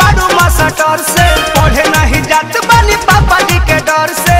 बारू बारू डर से पढ़े नहीं जात बानी पापा जी के डर से।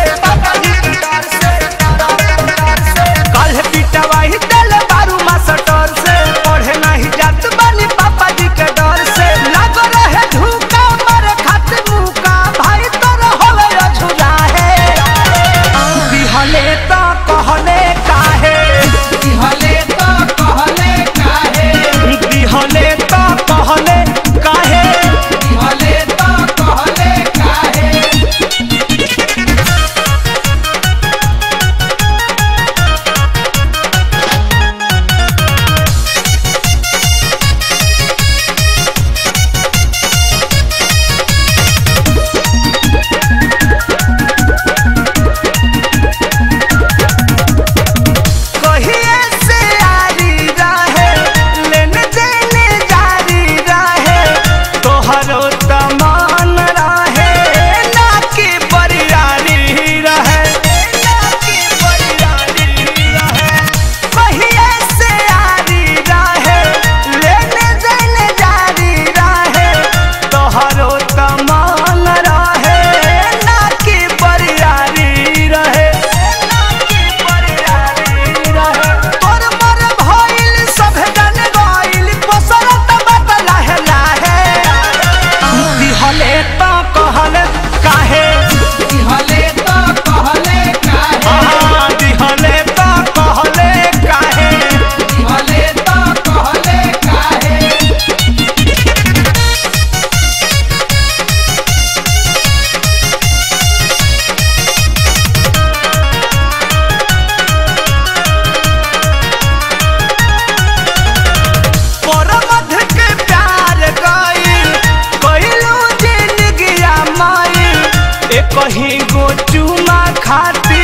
कहीं गो चूमा खाती